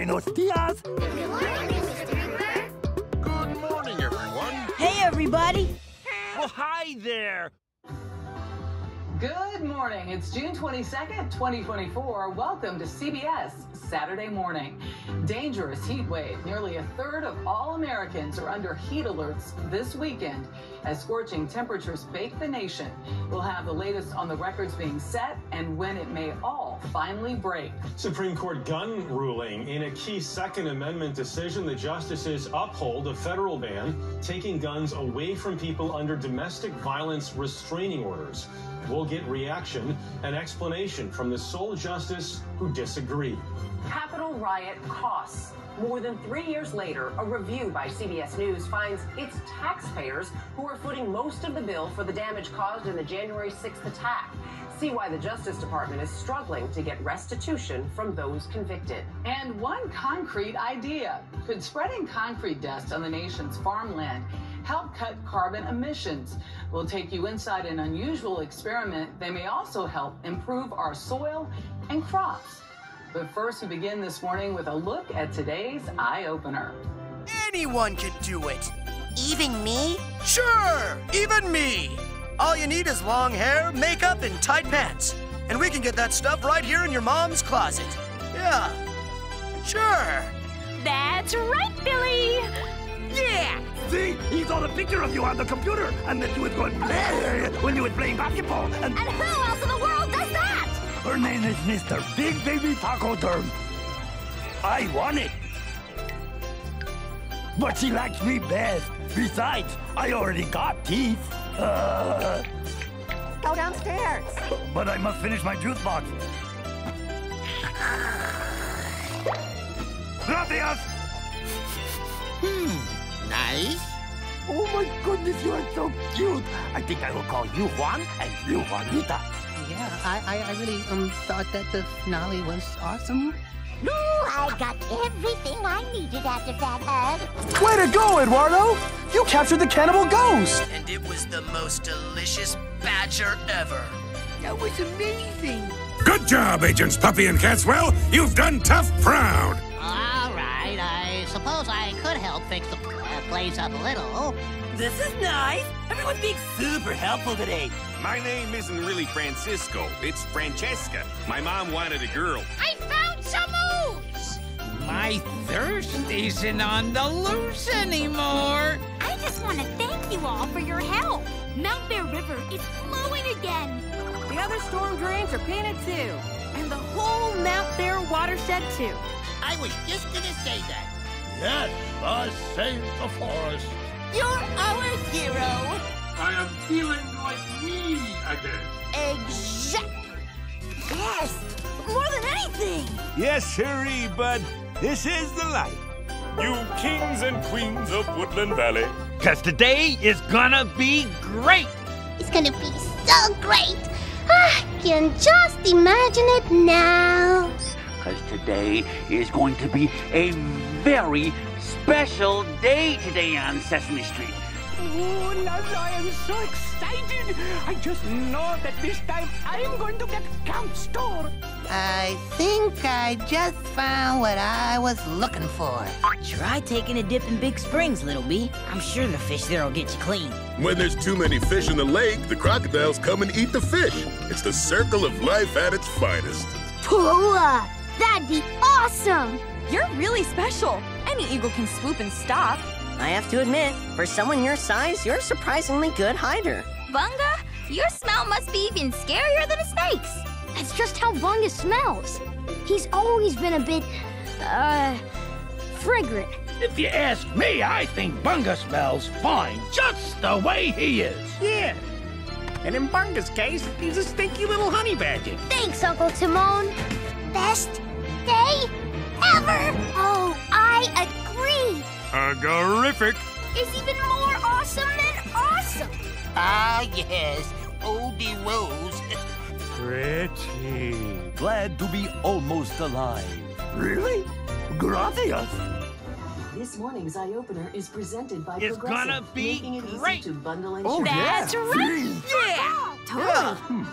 Buenos dias. Good morning, Mr. Good morning, everyone. Hey, everybody. Well, hi there. Good morning. It's June 22nd, 2024. Welcome to CBS Saturday Morning. Dangerous heat wave. Nearly a third of all Americans are under heat alerts this weekend as scorching temperatures bake the nation. We'll have the latest on the records being set and when it may all finally break. Supreme Court gun ruling. In a key Second Amendment decision, the justices uphold a federal ban taking guns away from people under domestic violence restraining orders. We'll get reaction and explanation from the sole justice who disagreed. Capitol riot costs. More than three years later, a review by CBS News finds it's taxpayers who are footing most of the bill for the damage caused in the January 6th attack. See why the Justice Department is struggling to get restitution from those convicted. And one concrete idea could spreading concrete dust on the nation's farmland help cut carbon emissions? We'll take you inside an unusual experiment. They may also help improve our soil and crops. But first, we begin this morning with a look at today's eye opener. Anyone can do it. Even me? Sure, even me. All you need is long hair, makeup, and tight pants. And we can get that stuff right here in your mom's closet. Yeah, sure. That's right, Billy. Yeah. See, he saw the picture of you on the computer, and that you was going bleh when you was playing basketball. And, And who else in the world does that? her name is Mr. Big Baby Taco Derm. I want it. But she likes me best. Besides, I already got teeth. Uh, Go downstairs. but I must finish my juice box. Gracias! Nice. Oh my goodness, you are so cute. I think I will call you Juan and you Juanita. Yeah, I, I, I really um thought that the finale was awesome. No, I got everything I needed after that hug. Way to go, Eduardo! You captured the cannibal ghost! And it was the most delicious badger ever. That was amazing. Good job, Agents Puppy and Katswell. You've done tough proud. All right, I suppose I could help fix the uh, place up a little. This is nice. Everyone's being super helpful today. My name isn't really Francisco. It's Francesca. My mom wanted a girl. I found some moves. My thirst isn't on the loose anymore. I just want to thank you all for your help. Mount Bear River is flowing again. The other storm drains are painted too. And the whole Mount Bear watershed, too. I was just gonna say that. Yes, I saved the forest. You're our hero. I am feeling like me again. Exactly. Yes, more than anything. Yes, sirree, bud. This is the life. You kings and queens of Woodland Valley. Cause today is gonna be great. It's gonna be so great. I can just imagine it now. Because today is going to be a very special day today on Sesame Street. Oh, la la, I am so excited. I just know that this time I'm going to get Count Store. I think I just found what I was looking for. Try taking a dip in Big Springs, Little B. I'm sure the fish there will get you clean. When there's too many fish in the lake, the crocodiles come and eat the fish. It's the circle of life at its finest. Poola! That'd be awesome! You're really special. Any eagle can swoop and stop. I have to admit, for someone your size, you're a surprisingly good hider. Bunga, your smell must be even scarier than a snake's. That's just how Bunga smells. He's always been a bit, uh, fragrant. If you ask me, I think Bunga smells fine, just the way he is. Yeah. And in Bunga's case, he's a stinky little honey badger. Thanks, Uncle Timon. Best day ever! Oh, I agree. Agorific. It's even more awesome than awesome. Ah, yes. Odie Rose. Pretty. Glad to be almost alive. Really? Gracias. This morning's eye opener is presented by It's Progressive, gonna be making it great. easy to bundle Oh, insurance. That's right. Yeah. Totally.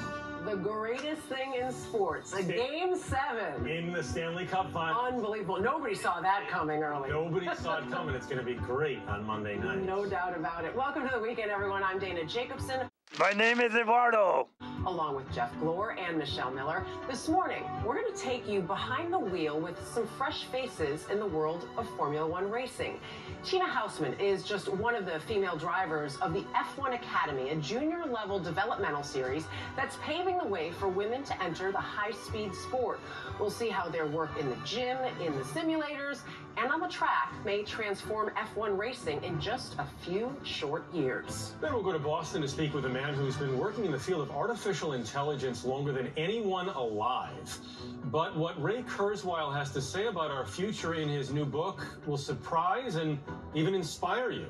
The greatest thing in sports. A game seven. In the Stanley Cup final. Unbelievable. Nobody saw that coming early. Nobody saw it coming. It's going to be great on Monday night. No doubt about it. Welcome to the weekend, everyone. I'm Dana Jacobson. My name is Eduardo. Along with Jeff Glor and Michelle Miller. This morning, we're going to take you behind the wheel with some fresh faces in the world of Formula One racing. Tina Hausmann is just one of the female drivers of the F1 Academy, a junior level developmental series that's paving the way for women to enter the high speed sport. We'll see how their work in the gym, in the simulators, and on the track may transform F1 racing in just a few short years. Then we'll go to Boston to speak with a man who's been working in the field of artificial intelligence longer than anyone alive. But what Ray Kurzweil has to say about our future in his new book will surprise and even inspire you.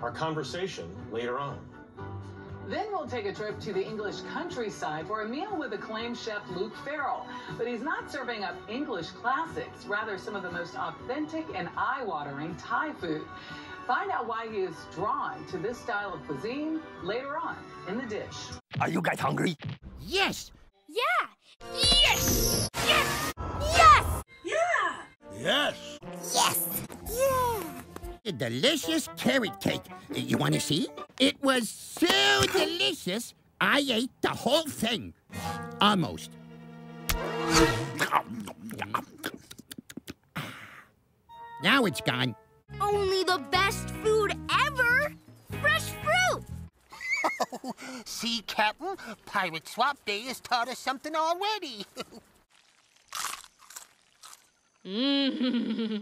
Our conversation later on. Then we'll take a trip to the English countryside for a meal with acclaimed chef Luke Farrell. But he's not serving up English classics, rather some of the most authentic and eye-watering Thai food. Find out why he is drawn to this style of cuisine later on in the dish. Are you guys hungry? Yes. Yeah. Yes. Yes. Yes. Yeah. Yes. Yes. Yeah. A delicious carrot cake. You want to see? It was so delicious, I ate the whole thing. Almost. Ah. Now it's gone. Only the best food ever. Fresh fruit. See, Captain? Pirate Swap Day has taught us something already. Mm-hmm.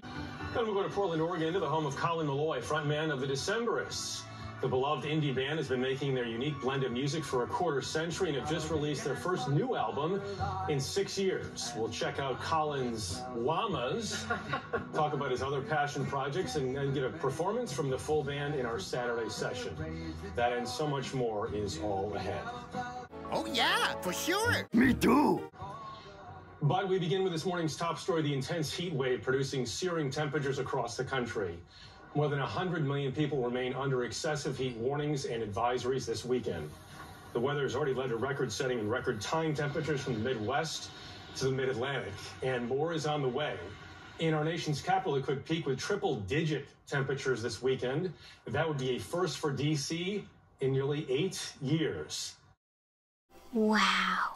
Then we'll go to Portland, Oregon, to the home of Colin Meloy, frontman of the Decemberists. The beloved indie band has been making their unique blend of music for a quarter century and have just released their first new album in six years. We'll check out Colin's Llamas, talk about his other passion projects, and then get a performance from the full band in our Saturday session. That and so much more is all ahead. Oh, yeah, for sure. Me too. But we begin with this morning's top story the intense heat wave producing searing temperatures across the country. More than 100 million people remain under excessive heat warnings and advisories this weekend. The weather has already led to record setting and record time temperatures from the Midwest to the Mid Atlantic, and more is on the way. In our nation's capital, it could peak with triple digit temperatures this weekend. That would be a first for D.C. in nearly eight years. Wow.